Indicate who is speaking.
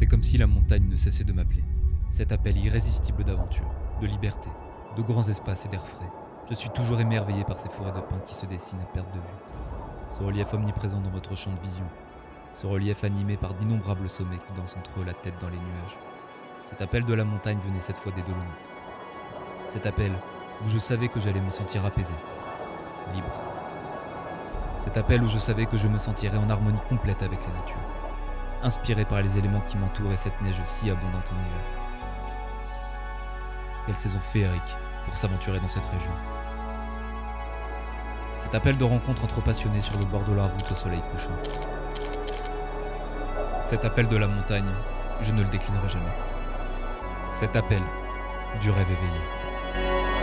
Speaker 1: C'est comme si la montagne ne cessait de m'appeler. Cet appel irrésistible d'aventure, de liberté, de grands espaces et d'air frais. Je suis toujours émerveillé par ces forêts de pins qui se dessinent à perte de vue. Ce relief omniprésent dans votre champ de vision. Ce relief animé par d'innombrables sommets qui dansent entre eux la tête dans les nuages. Cet appel de la montagne venait cette fois des Dolomites. Cet appel où je savais que j'allais me sentir apaisé, libre. Cet appel où je savais que je me sentirais en harmonie complète avec la nature, inspiré par les éléments qui m'entourent et cette neige si abondante en hiver. Quelle saison féerique pour s'aventurer dans cette région. Cet appel de rencontre entre passionnés sur le bord de la route au soleil couchant. Cet appel de la montagne, je ne le déclinerai jamais. Cet appel du rêve éveillé.